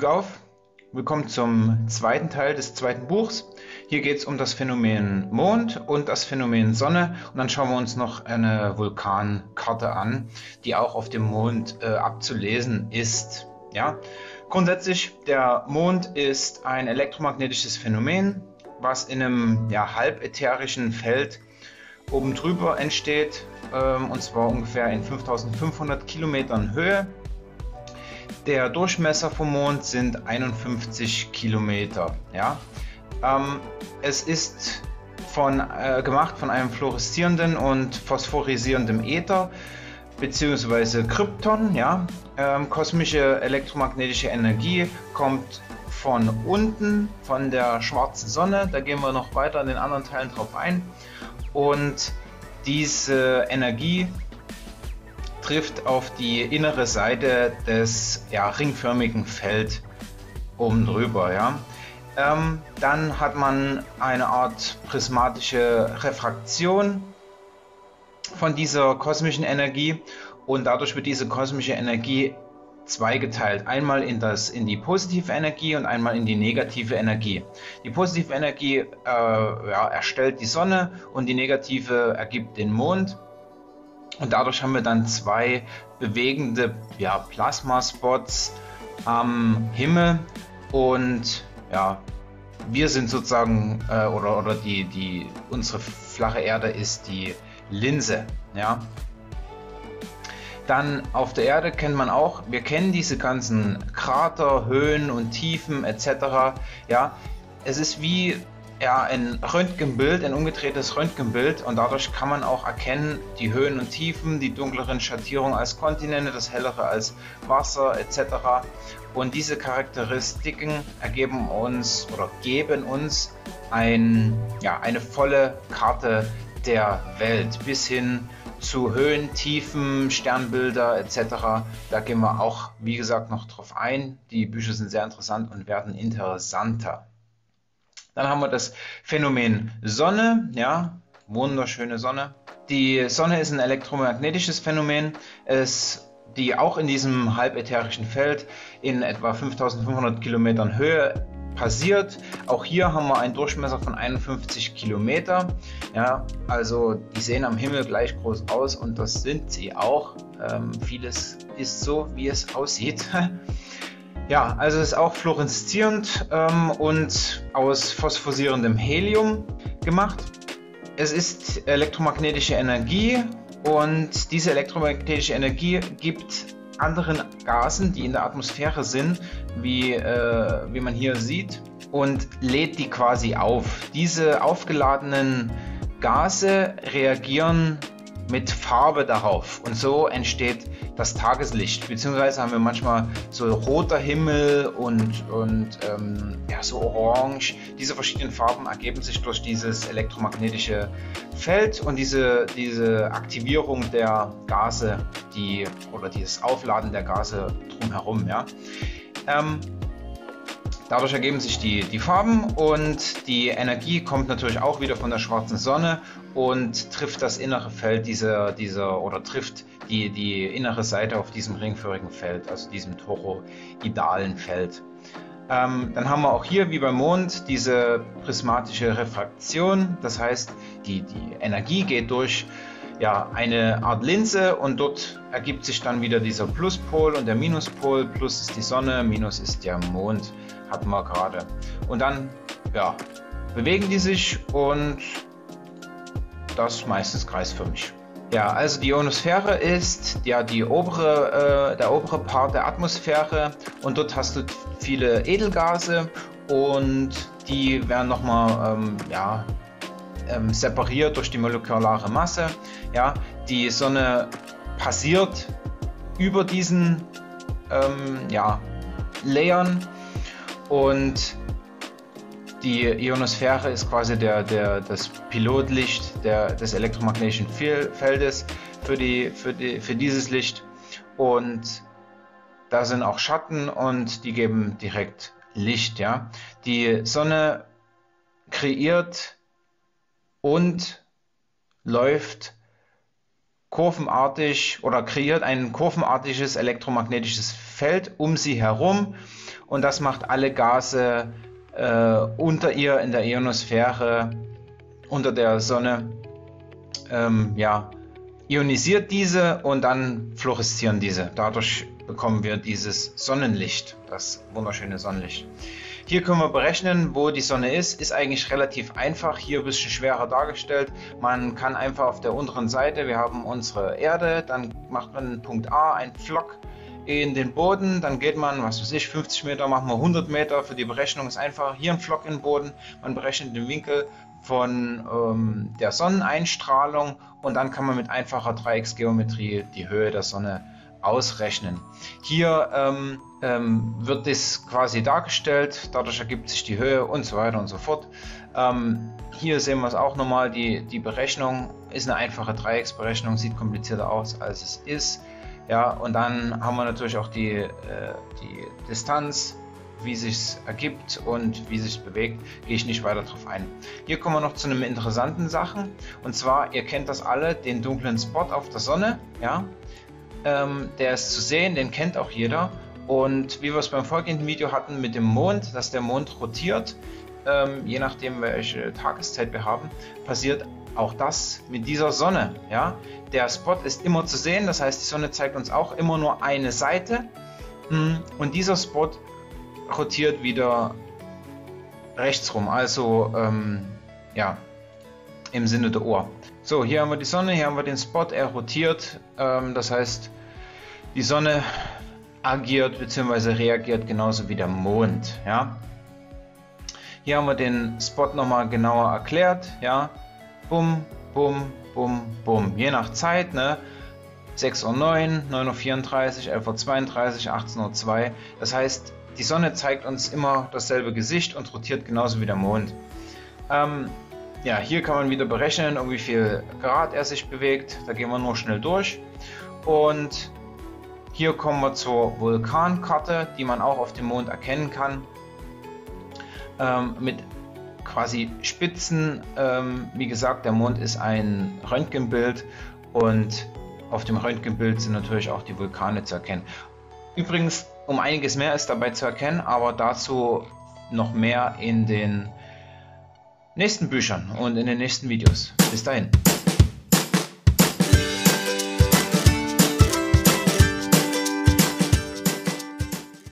Glück auf! Willkommen zum zweiten Teil des zweiten Buchs. Hier geht es um das Phänomen Mond und das Phänomen Sonne und dann schauen wir uns noch eine Vulkankarte an, die auch auf dem Mond äh, abzulesen ist. Ja? Grundsätzlich, der Mond ist ein elektromagnetisches Phänomen, was in einem ja, halbätherischen Feld oben drüber entsteht, ähm, und zwar ungefähr in 5500 Kilometern Höhe. Der Durchmesser vom Mond sind 51 Kilometer. Ja? Ähm, es ist von, äh, gemacht von einem fluoreszierenden und phosphorisierenden Äther bzw. Krypton. Ja? Ähm, kosmische elektromagnetische Energie kommt von unten, von der schwarzen Sonne. Da gehen wir noch weiter in den anderen Teilen drauf ein. Und diese Energie trifft auf die innere Seite des ja, ringförmigen Feld oben drüber. Ja. Ähm, dann hat man eine Art prismatische Refraktion von dieser kosmischen Energie und dadurch wird diese kosmische Energie zweigeteilt. Einmal in, das, in die positive Energie und einmal in die negative Energie. Die positive Energie äh, ja, erstellt die Sonne und die negative ergibt den Mond. Und dadurch haben wir dann zwei bewegende ja, Plasmaspots am Himmel. Und ja, wir sind sozusagen, äh, oder, oder die, die, unsere flache Erde ist die Linse. Ja, dann auf der Erde kennt man auch, wir kennen diese ganzen Krater, Höhen und Tiefen etc. Ja, es ist wie ja, ein Röntgenbild, ein umgedrehtes Röntgenbild und dadurch kann man auch erkennen die Höhen und Tiefen, die dunkleren Schattierungen als Kontinente, das hellere als Wasser etc. Und diese Charakteristiken ergeben uns oder geben uns ein, ja, eine volle Karte der Welt bis hin zu Höhen, Tiefen, Sternbilder etc. Da gehen wir auch, wie gesagt, noch drauf ein. Die Bücher sind sehr interessant und werden interessanter. Dann haben wir das Phänomen Sonne, ja, wunderschöne Sonne. Die Sonne ist ein elektromagnetisches Phänomen, es, die auch in diesem halbätherischen Feld in etwa 5500 Kilometern Höhe passiert. Auch hier haben wir einen Durchmesser von 51 Kilometer. Ja, also die sehen am Himmel gleich groß aus und das sind sie auch. Ähm, vieles ist so, wie es aussieht. ja, also es ist auch fluoreszierend ähm, und aus phosphorierendem Helium gemacht. Es ist elektromagnetische Energie und diese elektromagnetische Energie gibt anderen Gasen, die in der Atmosphäre sind, wie, äh, wie man hier sieht, und lädt die quasi auf. Diese aufgeladenen Gase reagieren mit Farbe darauf und so entsteht das Tageslicht. Beziehungsweise haben wir manchmal so roter Himmel und, und ähm, ja, so orange. Diese verschiedenen Farben ergeben sich durch dieses elektromagnetische Feld und diese, diese Aktivierung der Gase, die oder dieses Aufladen der Gase drumherum. Ja. Ähm, Dadurch ergeben sich die, die Farben und die Energie kommt natürlich auch wieder von der schwarzen Sonne und trifft das innere Feld dieser, dieser oder trifft die, die innere Seite auf diesem ringförmigen Feld, also diesem toroidalen Feld. Ähm, dann haben wir auch hier wie beim Mond diese prismatische Refraktion, das heißt die, die Energie geht durch ja, eine Art Linse und dort ergibt sich dann wieder dieser Pluspol und der Minuspol. Plus ist die Sonne, Minus ist der Mond hatten wir gerade. Und dann, ja, bewegen die sich und das meistens kreisförmig. Ja, also die Ionosphäre ist ja die obere, äh, der obere Part der Atmosphäre und dort hast du viele Edelgase und die werden nochmal ähm, ja, ähm, separiert durch die molekulare Masse. Ja, die Sonne passiert über diesen ähm, ja, Layern und die Ionosphäre ist quasi der, der, das Pilotlicht der, des elektromagnetischen Feldes für, die, für, die, für dieses Licht. Und da sind auch Schatten und die geben direkt Licht. Ja? Die Sonne kreiert und läuft kurvenartig oder kreiert ein kurvenartiges elektromagnetisches Feld um sie herum und das macht alle Gase äh, unter ihr in der Ionosphäre, unter der Sonne, ähm, ja, ionisiert diese und dann fluoreszieren diese. Dadurch bekommen wir dieses Sonnenlicht, das wunderschöne Sonnenlicht. Hier können wir berechnen, wo die Sonne ist. Ist eigentlich relativ einfach, hier ein bisschen schwerer dargestellt. Man kann einfach auf der unteren Seite, wir haben unsere Erde, dann macht man Punkt A, ein Pflock in den Boden, dann geht man, was weiß ich, 50 Meter, machen wir 100 Meter. Für die Berechnung ist einfach hier ein Pflock in den Boden. Man berechnet den Winkel von ähm, der Sonneneinstrahlung und dann kann man mit einfacher Dreiecksgeometrie die Höhe der Sonne ausrechnen. Hier ähm, ähm, wird das quasi dargestellt, dadurch ergibt sich die Höhe und so weiter und so fort. Ähm, hier sehen wir es auch nochmal, die, die Berechnung ist eine einfache Dreiecksberechnung, sieht komplizierter aus als es ist. Ja, und dann haben wir natürlich auch die, äh, die Distanz, wie sich ergibt und wie sich bewegt, gehe ich nicht weiter darauf ein. Hier kommen wir noch zu einem interessanten Sachen. Und zwar, ihr kennt das alle, den dunklen Spot auf der Sonne. Ja, ähm, der ist zu sehen, den kennt auch jeder. Und wie wir es beim folgenden Video hatten mit dem Mond, dass der Mond rotiert, ähm, je nachdem welche Tageszeit wir haben, passiert auch das mit dieser Sonne. Ja? Der Spot ist immer zu sehen, das heißt die Sonne zeigt uns auch immer nur eine Seite hm, und dieser Spot rotiert wieder rechts rum, also ähm, ja, im Sinne der Uhr. So, hier haben wir die Sonne, hier haben wir den Spot, er rotiert, ähm, das heißt, die Sonne agiert bzw. reagiert genauso wie der Mond. Ja? Hier haben wir den Spot nochmal genauer erklärt. Ja? Bum, bum, bum, bum. Je nach Zeit, ne? 6.09 Uhr, 9.34 Uhr, 11.32 Uhr, 18.02 Uhr. Das heißt, die Sonne zeigt uns immer dasselbe Gesicht und rotiert genauso wie der Mond. Ähm, ja, hier kann man wieder berechnen, um wie viel Grad er sich bewegt. Da gehen wir nur schnell durch. Und hier kommen wir zur Vulkankarte, die man auch auf dem Mond erkennen kann. Ähm, mit quasi Spitzen. Ähm, wie gesagt, der Mond ist ein Röntgenbild und auf dem Röntgenbild sind natürlich auch die Vulkane zu erkennen. Übrigens, um einiges mehr ist dabei zu erkennen, aber dazu noch mehr in den nächsten Büchern und in den nächsten Videos. Bis dahin.